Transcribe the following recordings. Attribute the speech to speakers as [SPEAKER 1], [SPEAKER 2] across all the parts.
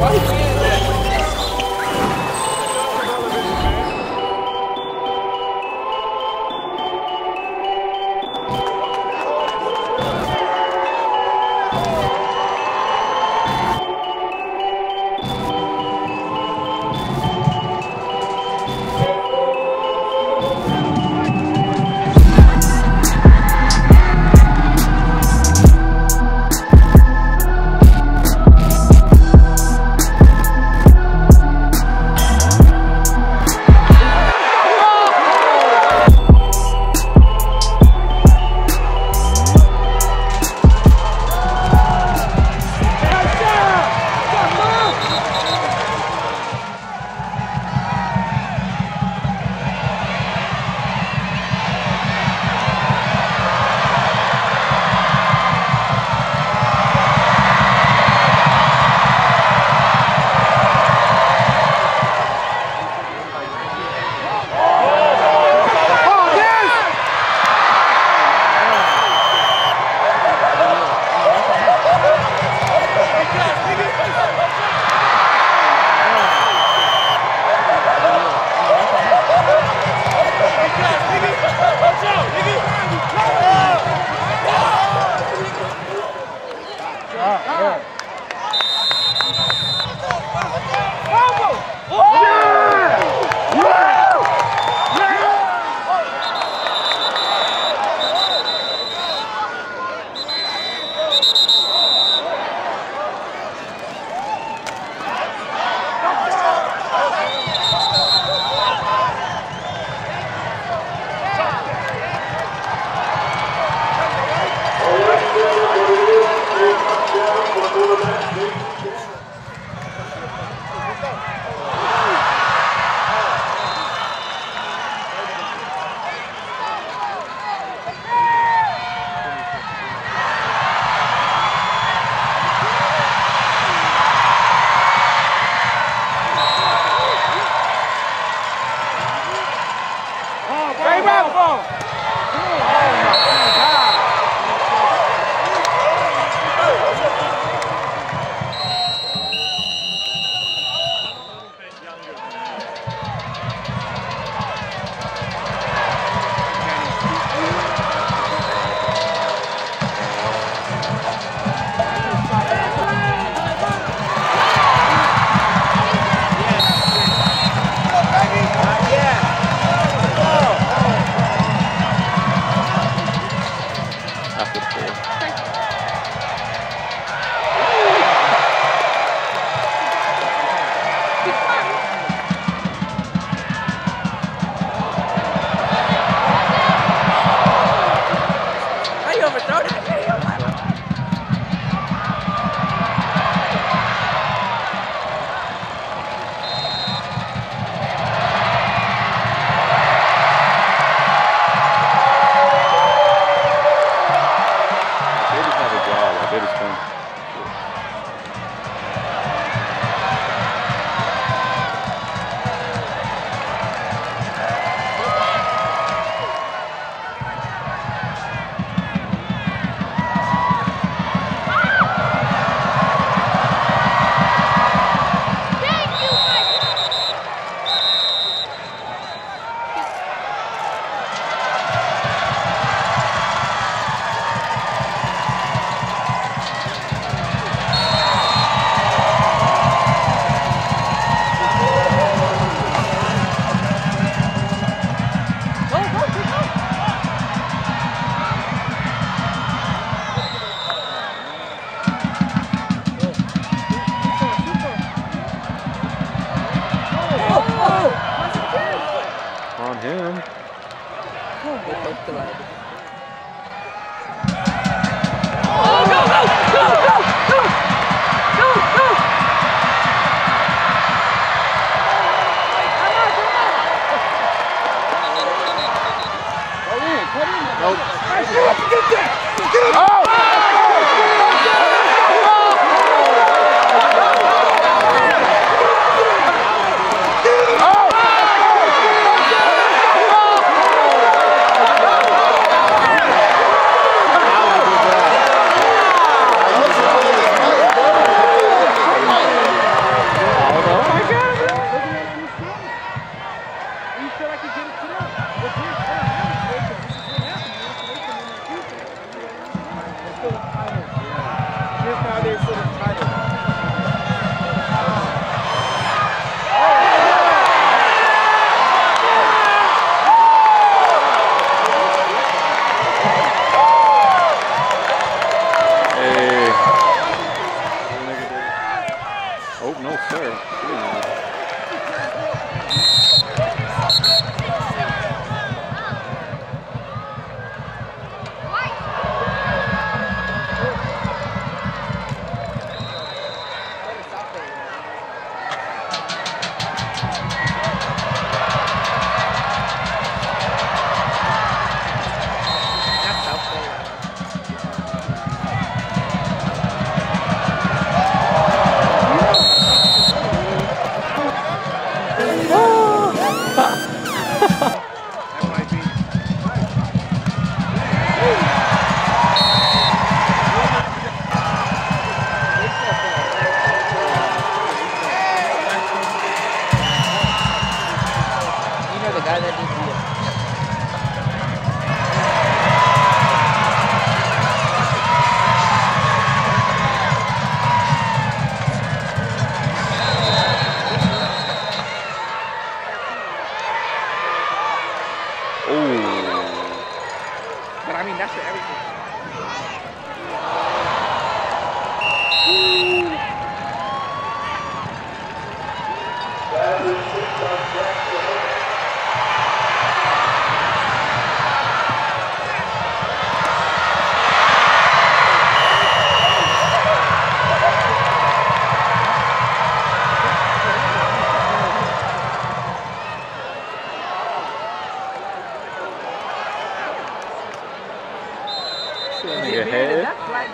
[SPEAKER 1] Por him. Oh, go, Come on, run,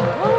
[SPEAKER 1] field,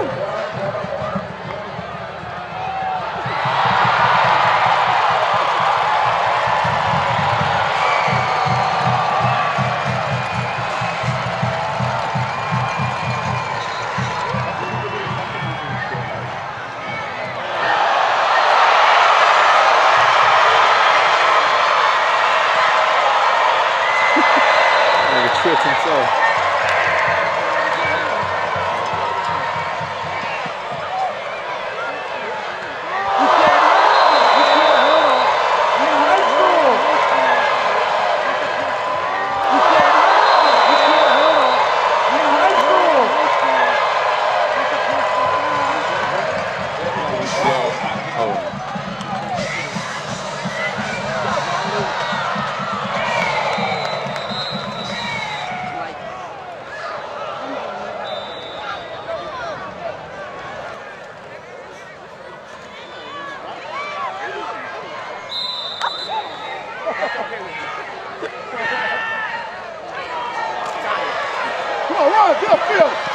[SPEAKER 1] field.